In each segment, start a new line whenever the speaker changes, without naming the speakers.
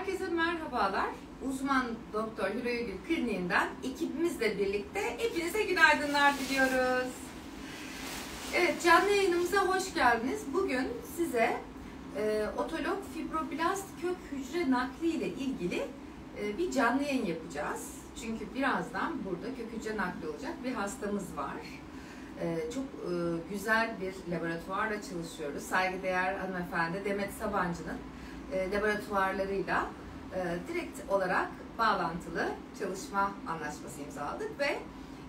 Herkese merhabalar. Uzman Doktor Hürriye Gül Kliniğinden ekibimizle birlikte hepinize günaydınlar diliyoruz. Evet canlı yayınımıza hoş geldiniz. Bugün size e, otolog fibroblast kök hücre nakli ile ilgili e, bir canlı yayın yapacağız. Çünkü birazdan burada kök hücre nakli olacak bir hastamız var. E, çok e, güzel bir laboratuvarla çalışıyoruz. Saygıdeğer hanımefendi Demet Sabancı'nın e, laboratuvarlarıyla e, direkt olarak bağlantılı çalışma anlaşması imzaladık ve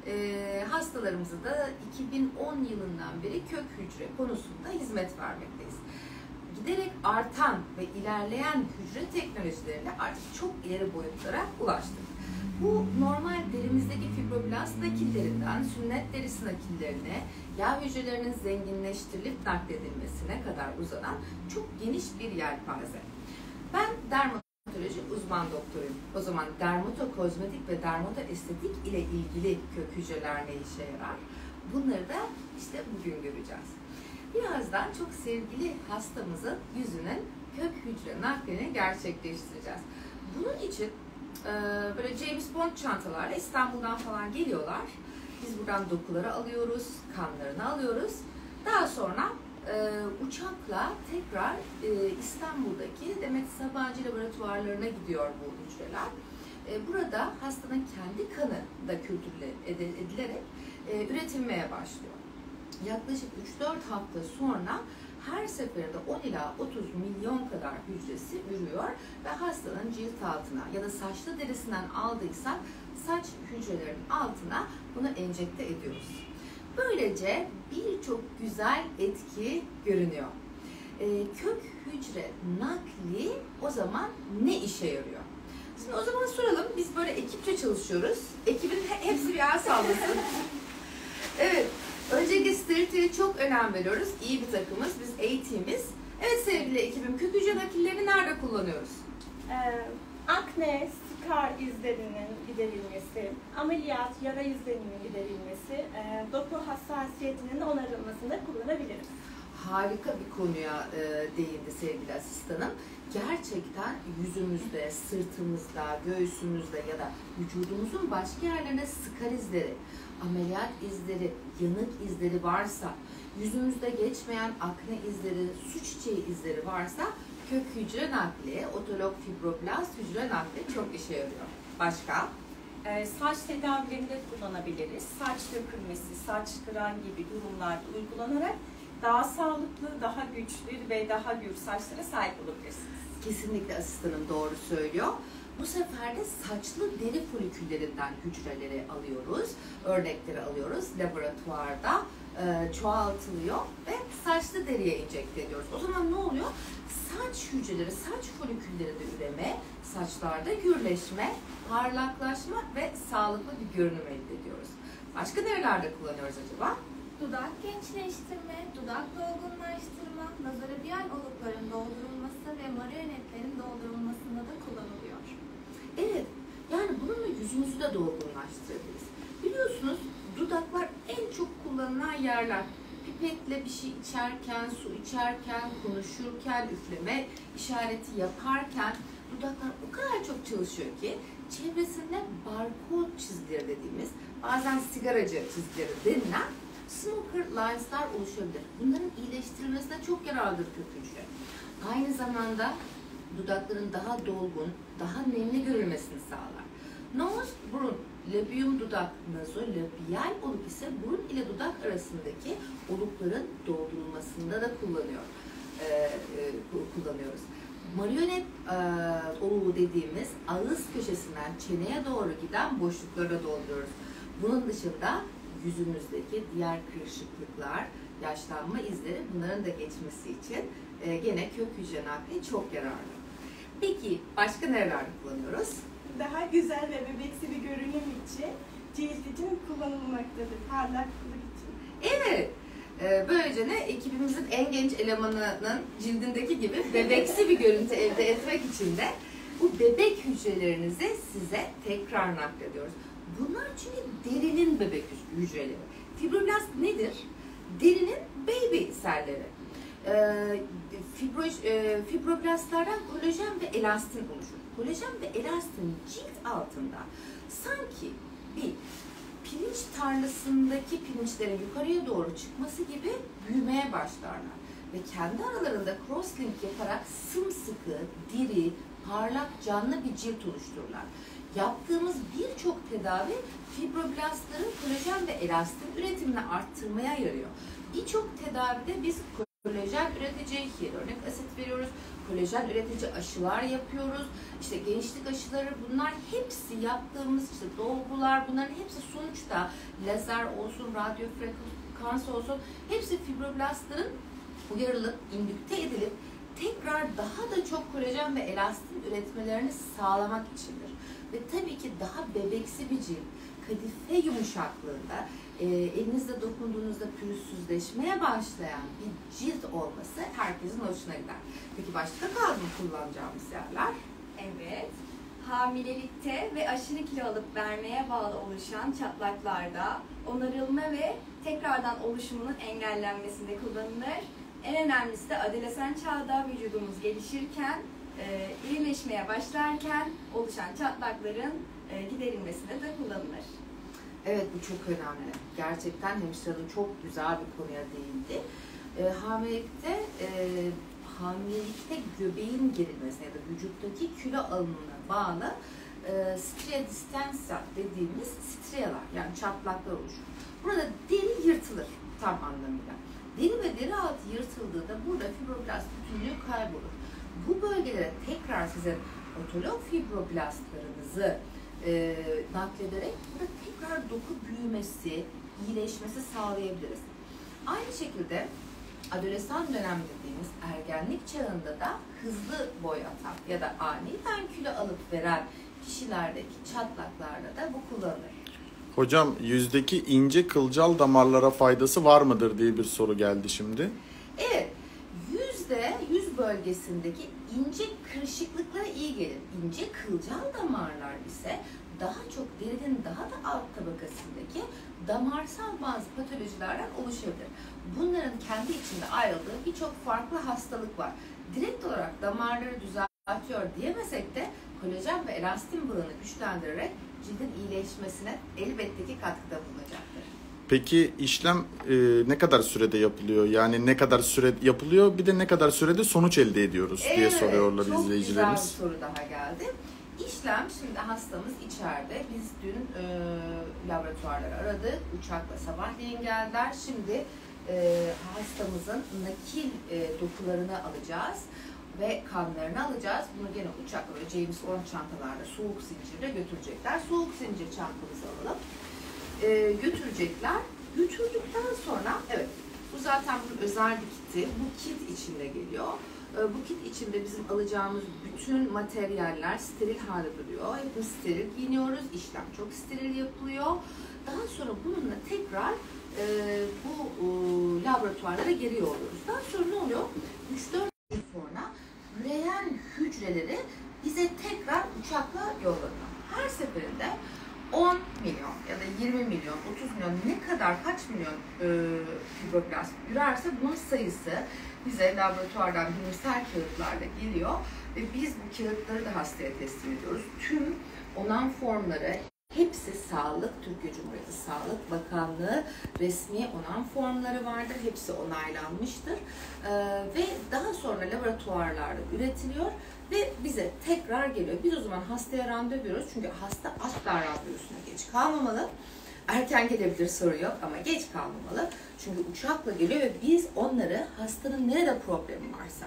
e, hastalarımıza da 2010 yılından beri kök hücre konusunda hizmet vermekteyiz. Giderek artan ve ilerleyen hücre teknolojileriyle artık çok ileri boyutlara ulaştık. Bu normal derimizdeki fibroblast nakillerinden sünnet derisi nakillerine, yağ hücrelerinin zenginleştirilip nakledilmesine kadar uzanan çok geniş bir yelpaze. Ben dermatoloji uzman doktoruyum. O zaman dermatokozmetik ve dermatoestetik ile ilgili kök hücreler ne işe yarar? Bunları da işte bugün göreceğiz. Birazdan çok sevgili hastamızın yüzünün kök hücre naklini gerçekleştireceğiz. Bunun için e, böyle James Bond çantalarla İstanbul'dan falan geliyorlar. Biz buradan dokuları alıyoruz, kanlarını alıyoruz. Daha sonra e, uçakla tekrar e, İstanbul'daki Demet Sabancı laboratuvarlarına gidiyor bu hücreler. E, burada hastanın kendi kanı da kültürle edilerek e, üretilmeye başlıyor. Yaklaşık 3-4 hafta sonra her seferinde 10 ila 30 milyon kadar hücresi ürüyor ve hastanın cilt altına ya da saçlı derisinden aldıysak saç hücrelerinin altına bunu enjekte ediyoruz. Böylece birçok güzel etki görünüyor. E, kök hücre nakli o zaman ne işe yarıyor? Şimdi o zaman soralım. Biz böyle ekipçe çalışıyoruz. Ekibin hepsi bir el sallasın. evet. Öncelikle steriliteye çok önem veriyoruz. İyi bir takımız. Biz eğitimiz. Evet sevgili ekibim. Kök hücre nakillerini nerede kullanıyoruz?
Ee, akne, skar izlerinin giderilmesi, ameliyat, yara izlerinin giderilmesi, e, doku hassasiyetinin onarılmasında kullanabiliriz.
Harika bir konuya e, değindi sevgili asistanım. Gerçekten yüzümüzde, sırtımızda, göğsümüzde ya da vücudumuzun başka yerlerinde skar izleri, ameliyat izleri, yanık izleri varsa, yüzümüzde geçmeyen akne izleri, su çiçeği izleri varsa kök hücre nakli, otolog fibroblast hücre nakli çok işe yarıyor. Başka?
Ee, saç tedavilerinde kullanabiliriz. Saç dökülmesi, saç kıran gibi durumlarda uygulanarak daha sağlıklı, daha güçlü ve daha gür saçlara sahip olabilirsiniz.
Kesinlikle asistanım doğru söylüyor. Bu sefer de saçlı deri foliküllerinden hücreleri alıyoruz, örnekleri alıyoruz laboratuvarda e, çoğaltılıyor ve saçlı deriye enjekte ediyoruz. O zaman ne oluyor? Saç hücreleri, saç foliküllerinde üreme, saçlarda gürleşme, parlaklaşma ve sağlıklı bir görünüm elde ediyoruz. Başka nerelerde kullanıyoruz acaba?
Dudak gençleştirme, dudak dolgunlaştırma, nazorabiyal olukların doldurulması ve marionetlerin doldurulmasında da kullanılıyor.
Evet, yani bununla yüzümüzü de dolgunlaştırabiliriz. Biliyorsunuz dudaklar en çok kullanılan yerler. Pipetle bir şey içerken, su içerken, konuşurken, üfleme işareti yaparken dudaklar o kadar çok çalışıyor ki çevresinde barkod çizgileri dediğimiz bazen sigaracı çizgileri denilen smoker lines'lar oluşabilir. Bunların iyileştirilmesine çok yararlıdır kök hücre. Aynı zamanda dudakların daha dolgun, daha nemli görülmesini sağlar. Nose, burun, labium dudak, nazolabiyal oluk ise burun ile dudak arasındaki olukların doldurulmasında da kullanıyor. Ee, e, kullanıyoruz. Marionet e, oluğu dediğimiz ağız köşesinden çeneye doğru giden boşlukları da dolduruyoruz. Bunun dışında yüzümüzdeki diğer kırışıklıklar, yaşlanma izleri bunların da geçmesi için e, gene kök hücre nakli çok yararlı. Peki başka nerelerde kullanıyoruz?
Daha güzel ve bebeksi bir görünüm için cilt için kullanılmaktadır. Parlaklık için.
Evet. Ee, böylece ne ekibimizin en genç elemanının cildindeki gibi bebeksi bir görüntü elde etmek için de bu bebek hücrelerinizi size tekrar naklediyoruz. Bunlar çünkü derinin bebek hücreleri. Fibroblast nedir? Derinin baby selleri. e, fibro, e, fibroblastlardan kolajen ve elastin oluşur. Kolajen ve elastin cilt altında sanki bir pirinç tarlasındaki pirinçlerin yukarıya doğru çıkması gibi büyümeye başlarlar. Ve kendi aralarında crosslink yaparak sımsıkı, diri, parlak, canlı bir cilt oluştururlar. Yaptığımız birçok tedavi fibroblastların kolajen ve elastin üretimini arttırmaya yarıyor. Birçok tedavide biz kolajen üretici, hyaluronik asit veriyoruz, kolajen üretici aşılar yapıyoruz. İşte gençlik aşıları bunlar hepsi yaptığımız işte dolgular bunların hepsi sonuçta lazer olsun, radyo frekans olsun hepsi fibroblastların uyarılıp, indükte edilip tekrar daha da çok kolajen ve elastin üretmelerini sağlamak içindir. Ve tabii ki daha bebeksi bir cilt, kadife yumuşaklığında, e, elinizle dokunduğunuzda pürüzsüzleşmeye başlayan bir cilt olması herkesin hoşuna gider. Peki başka kaldı mı kullanacağımız yerler?
Evet. Hamilelikte ve aşırı kilo alıp vermeye bağlı oluşan çatlaklarda onarılma ve tekrardan oluşumunun engellenmesinde kullanılır. En önemlisi de adolesan çağda vücudumuz gelişirken, e, irileşmeye başlarken oluşan çatlakların e, giderilmesinde de kullanılır.
Evet bu çok önemli. Gerçekten hemşire çok güzel bir konuya değindi. E, hamilelikte e, hamilelikte göbeğin gerilmesine ya da vücuttaki kilo alımına bağlı e, stria distensa dediğimiz strialar yani çatlaklar oluşur. Burada deri yırtılır tam anlamıyla. Deri ve deri altı yırtıldığında burada fibroblast bütünlüğü kaybolur. Bu bölgelere tekrar sizin otolog fibroblastlarınızı e, naklederek burada tekrar doku büyümesi, iyileşmesi sağlayabiliriz. Aynı şekilde adolesan dönem dediğimiz ergenlik çağında da hızlı boy atan ya da aniden kilo alıp veren kişilerdeki çatlaklarda da bu kullanılır.
Hocam yüzdeki ince kılcal damarlara faydası var mıdır diye bir soru geldi şimdi.
Evet, yüzde yüz bölgesindeki ince kırışıklıklara iyi gelir. İnce kılcal damarlar ise daha çok derinin daha da alt tabakasındaki damarsal bazı patolojilerden oluşabilir. Bunların kendi içinde ayrıldığı birçok farklı hastalık var. Direkt olarak damarları düzeltiyor diyemesek de kolajen ve elastin bağını güçlendirerek cildin iyileşmesine elbette ki katkıda bulunacaktır.
Peki işlem e, ne kadar sürede yapılıyor? Yani ne kadar süre yapılıyor? Bir de ne kadar sürede sonuç elde ediyoruz diye
Evet,
soruyorlar
çok
izleyicilerimiz.
güzel bir soru daha geldi. İşlem şimdi hastamız içeride. Biz dün e, laboratuvarları aradık. Uçakla sabahleyin geldiler. Şimdi e, hastamızın nakil e, dokularını alacağız ve kanlarını alacağız. Bunu gene uçakla böyle James Bond çantalarda soğuk zincirle götürecekler. Soğuk zincir çantamızı alalım. E, götürecekler. Götürdükten sonra evet bu zaten bunun özel bir kiti. Bu kit içinde geliyor. E, bu kit içinde bizim alacağımız bütün materyaller steril halde duruyor. Hepimiz steril giyiniyoruz. İşlem çok steril yapılıyor. Daha sonra bununla tekrar e, bu e, laboratuvarlara geri yolluyoruz. Daha sonra ne oluyor? 3-4 gün sonra üreyen hücreleri bize tekrar uçakla yollanıyor. Her seferinde 10 milyon ya da 20 milyon, 30 milyon ne kadar kaç milyon e, fibroblast ürerse bunun sayısı bize laboratuvardan bilimsel kağıtlarla geliyor ve biz bu kağıtları da hastaya teslim ediyoruz. Tüm onan formları hepsi sağlık, Türkiye Cumhuriyeti Sağlık Bakanlığı resmi onan formları vardır. Hepsi onaylanmıştır. Ee, ve daha sonra laboratuvarlarda üretiliyor ve bize tekrar geliyor. Biz o zaman hastaya randevu veriyoruz. Çünkü hasta asla randevusuna geç kalmamalı. Erken gelebilir soru yok ama geç kalmamalı. Çünkü uçakla geliyor ve biz onları hastanın nerede problemi varsa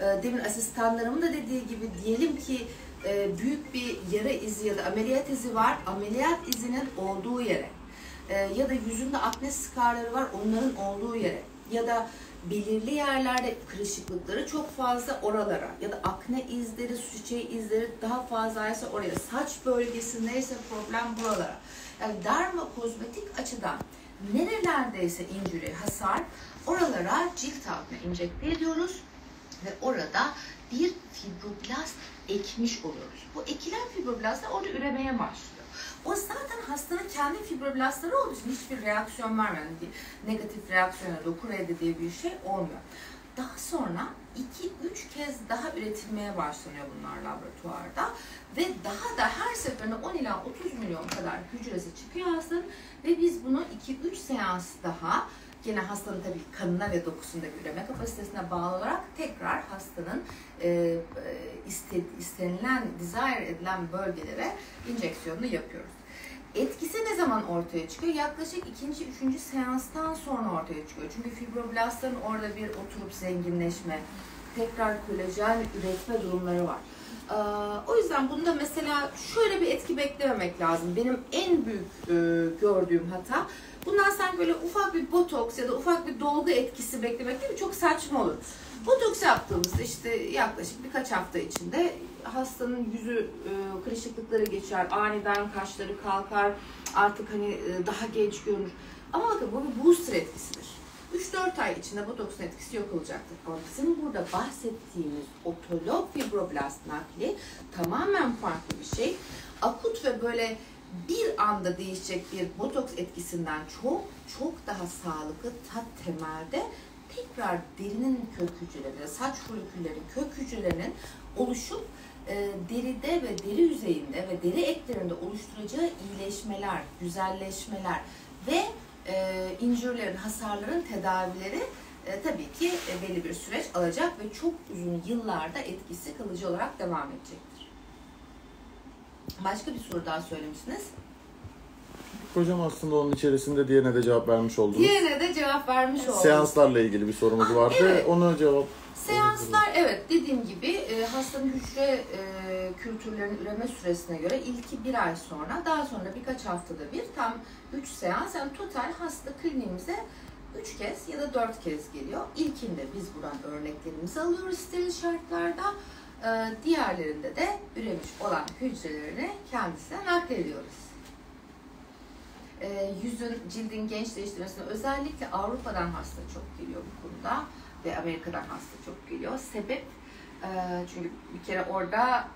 e, demin asistanlarımın da dediği gibi diyelim ki e, büyük bir yara izi ya da ameliyat izi var. Ameliyat izinin olduğu yere e, ya da yüzünde akne skarları var onların olduğu yere ya da belirli yerlerde kırışıklıkları çok fazla oralara ya da akne izleri, su çiçeği izleri daha fazlaysa oraya, saç bölgesindeyse problem buralara. Yani derma kozmetik açıdan nerelerdeyse injüri, hasar oralara cilt altına enjekte ediyoruz ve orada bir fibroblast ekmiş oluyoruz. Bu ekilen fibroblastlar orada üremeye başlıyor. O zaten hastanın kendi fibroblastları olduğu için hiçbir reaksiyon vermiyor. Yani negatif reaksiyona doku reddi diye bir şey olmuyor. Daha sonra 2-3 kez daha üretilmeye başlanıyor bunlar laboratuvarda. Ve daha da her seferinde 10 ila 30 milyon kadar hücresi çıkıyor hastanın. Ve biz bunu 2-3 seans daha Yine hastanın tabii kanına ve dokusundaki üreme kapasitesine bağlı olarak tekrar hastanın e, e, iste, istenilen, desire edilen bölgelere enjeksiyonunu yapıyoruz. Etkisi ne zaman ortaya çıkıyor? Yaklaşık ikinci, üçüncü seanstan sonra ortaya çıkıyor. Çünkü fibroblastların orada bir oturup zenginleşme, tekrar kolajen üretme durumları var. Ee, o yüzden bunda mesela şöyle bir etki beklememek lazım. Benim en büyük e, gördüğüm hata bundan sanki böyle ufak bir botoks ya da ufak bir dolgu etkisi beklemek değil mi? Çok saçma olur. Botoks yaptığımızda işte yaklaşık birkaç hafta içinde hastanın yüzü e, kırışıklıkları geçer, aniden kaşları kalkar, artık hani e, daha genç görünür. Ama bakın bu bir booster etkisidir. 3-4 ay içinde botoksun etkisi yok olacaktır. Ama bizim burada bahsettiğimiz otolog fibroblast nakli tamamen farklı bir şey. Akut ve böyle bir anda değişecek bir botoks etkisinden çok çok daha sağlıklı tat temelde tekrar derinin kök hücreleri, saç foliküllerin kök hücrelerinin oluşup deride ve deri yüzeyinde ve deri eklerinde oluşturacağı iyileşmeler, güzelleşmeler ve e, injürlerin, hasarların tedavileri e, tabii ki e, belli bir süreç alacak ve çok uzun yıllarda etkisi kalıcı olarak devam edecektir. Başka bir soru daha söylemişsiniz.
Hocam aslında onun içerisinde diğerine de cevap vermiş oldunuz.
Diğerine de cevap vermiş oldum.
Seanslarla ilgili bir sorumuz
Ah,
vardı.
evet.
Ona cevap
Seanslar evet dediğim gibi e, hastanın hücre e, kültürlerinin üreme süresine göre ilki bir ay sonra daha sonra birkaç haftada bir tam 3 seans yani total hasta kliniğimize 3 kez ya da 4 kez geliyor. İlkinde biz buradan örneklerimizi alıyoruz steril şartlarda. E, diğerlerinde de üremiş olan hücrelerini kendisine naklediyoruz. E, yüzün, cildin gençleştirmesine özellikle Avrupa'dan hasta çok geliyor bu konuda ve Amerika'dan hasta çok geliyor. Sebep e, çünkü bir kere orada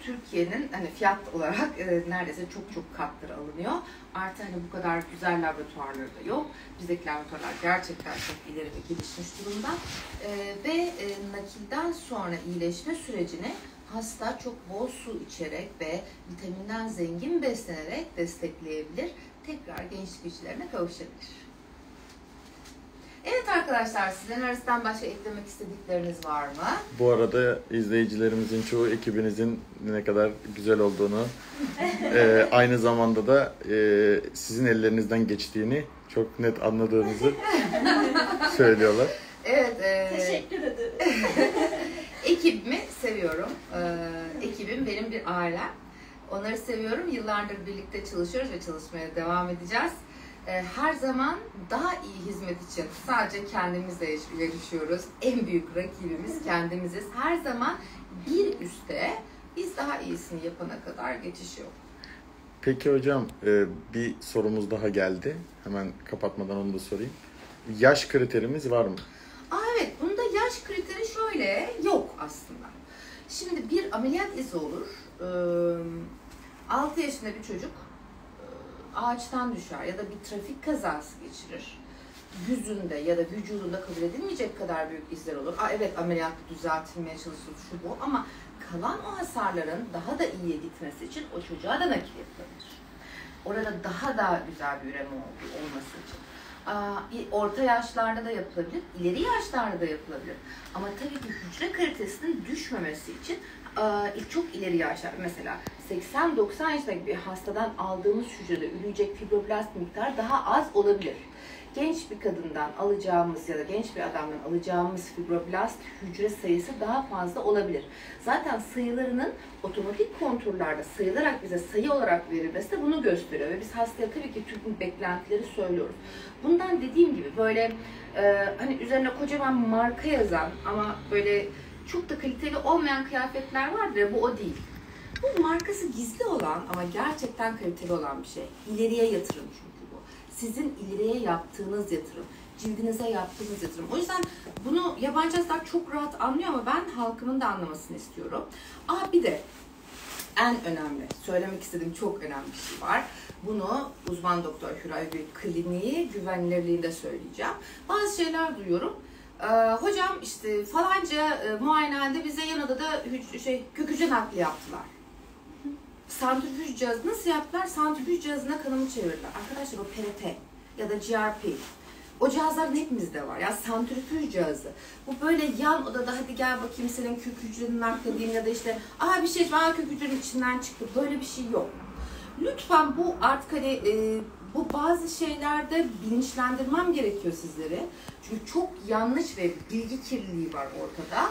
Türkiye'nin hani fiyat olarak e, neredeyse çok çok katları alınıyor. Artı hani bu kadar güzel laboratuvarları da yok. Bizdeki laboratuvarlar gerçekten çok ileri ve gelişmiş durumda. E, ve e, nakilden sonra iyileşme sürecini hasta çok bol su içerek ve vitaminden zengin beslenerek destekleyebilir. Tekrar gençlik güçlerine kavuşabilir. Evet arkadaşlar sizlerin arasından başka eklemek istedikleriniz var mı?
Bu arada izleyicilerimizin çoğu ekibinizin ne kadar güzel olduğunu, e, aynı zamanda da e, sizin ellerinizden geçtiğini çok net anladığınızı söylüyorlar.
Evet. E,
Teşekkür ederim.
ekibimi seviyorum. E, ekibim benim bir ailem. Onları seviyorum. Yıllardır birlikte çalışıyoruz ve çalışmaya devam edeceğiz. E, her zaman daha iyi hizmet için sadece kendimizle yarışıyoruz. En büyük rakibimiz kendimiziz. Her zaman bir üste biz daha iyisini yapana kadar geçiş yok.
Peki hocam e, bir sorumuz daha geldi. Hemen kapatmadan onu da sorayım. Yaş kriterimiz var mı?
Aa evet, bunda yaş kriteri şöyle yok aslında. Şimdi bir ameliyat izi olur. Ee, 6 yaşında bir çocuk ağaçtan düşer ya da bir trafik kazası geçirir. Yüzünde ya da vücudunda kabul edilmeyecek kadar büyük izler olur. Aa evet ameliyatla düzeltilmeye çalışılır şu bu ama kalan o hasarların daha da iyiye gitmesi için o çocuğa da nakil yapılabilir. Orada daha da güzel bir üreme olması için. Orta yaşlarda da yapılabilir, ileri yaşlarda da yapılabilir. Ama tabii ki hücre kalitesinin düşmemesi için çok ileri yaşlar mesela 80-90 yaşındaki bir hastadan aldığımız hücrede üreyecek fibroblast miktarı daha az olabilir. Genç bir kadından alacağımız ya da genç bir adamdan alacağımız fibroblast hücre sayısı daha fazla olabilir. Zaten sayılarının otomatik konturlarda sayılarak bize sayı olarak verilmesi de bunu gösteriyor. Ve biz hastaya tabii ki tüm beklentileri söylüyoruz. Bundan dediğim gibi böyle e, hani üzerine kocaman marka yazan ama böyle çok da kaliteli olmayan kıyafetler vardır ya bu o değil. Bu markası gizli olan ama gerçekten kaliteli olan bir şey. İleriye yatırım çünkü bu. Sizin ileriye yaptığınız yatırım. Cildinize yaptığınız yatırım. O yüzden bunu yabancı hastalar çok rahat anlıyor ama ben halkımın da anlamasını istiyorum. Aa bir de en önemli, söylemek istediğim çok önemli bir şey var. Bunu uzman doktor Hüray Bey kliniği güvenilirliğinde söyleyeceğim. Bazı şeyler duyuyorum. Ee, hocam işte falanca e, muayenehanede bize yan odada hüc- şey, kök hücre nakli yaptılar. Santrifüj cihazı nasıl yaptılar? Santrifüj cihazına kanımı çevirdiler. Arkadaşlar o PRT ya da GRP. O cihazların hepimizde var. Ya santrifüj cihazı. Bu böyle yan odada hadi gel bakayım senin kök hücrenin nakledeyim ya da işte aa bir şey var kök hücrenin içinden çıktı. Böyle bir şey yok. Lütfen bu artık hani e, bu bazı şeylerde bilinçlendirmem gerekiyor sizleri. Çünkü çok yanlış ve bilgi kirliliği var ortada.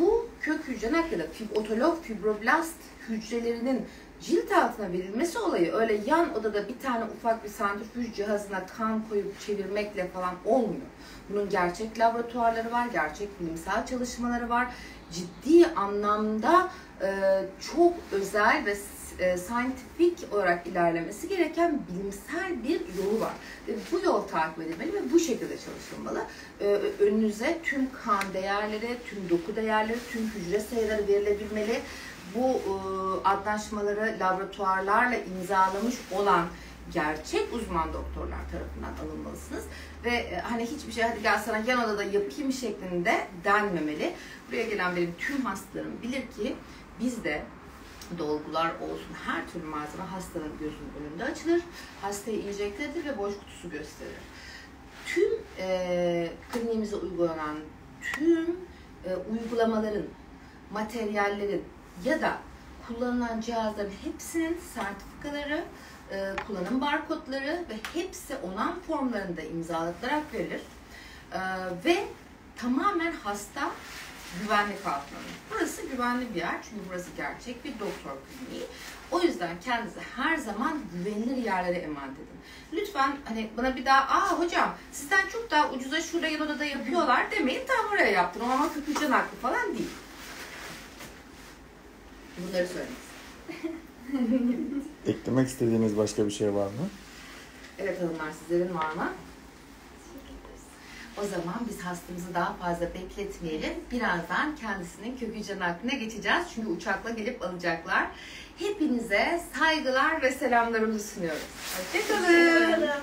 Bu kök hücre naklede otolog fibroblast hücrelerinin cilt altına verilmesi olayı öyle yan odada bir tane ufak bir santrifüj cihazına kan koyup çevirmekle falan olmuyor. Bunun gerçek laboratuvarları var, gerçek bilimsel çalışmaları var. Ciddi anlamda e, çok özel ve e, scientific olarak ilerlemesi gereken bilimsel bir yolu var. Ve bu yol takip edilmeli ve bu şekilde çalışılmalı. E, önünüze tüm kan değerleri, tüm doku değerleri, tüm hücre sayıları verilebilmeli. Bu e, anlaşmaları laboratuvarlarla imzalamış olan gerçek uzman doktorlar tarafından alınmalısınız. Ve e, hani hiçbir şey hadi gel sana yan odada yapayım şeklinde denmemeli. Buraya gelen benim tüm hastalarım bilir ki bizde dolgular olsun her türlü malzeme hastanın gözünün önünde açılır. Hastaya enjekte edilir ve boş kutusu gösterir. Tüm e, kliniğimize uygulanan tüm e, uygulamaların, materyallerin ya da kullanılan cihazların hepsinin sertifikaları, e, kullanım barkodları ve hepsi onan formlarında imzalatılarak verilir. E, ve tamamen hasta güvenlik altında. Burası güvenli bir yer çünkü burası gerçek bir doktor kliniği. O yüzden kendinize her zaman güvenilir yerlere emanet edin. Lütfen hani bana bir daha aa hocam sizden çok daha ucuza şurada yan odada yapıyorlar demeyin. Tam oraya yaptım ama kökücen haklı falan değil. Bunları söylemek.
Eklemek istediğiniz başka bir şey var mı?
Evet hanımlar sizlerin var mı? O zaman biz hastamızı daha fazla bekletmeyelim. Birazdan kendisinin kök hücre nakline geçeceğiz. Çünkü uçakla gelip alacaklar. Hepinize saygılar ve selamlarımızı sunuyoruz. Hoşçakalın.
Bakalım.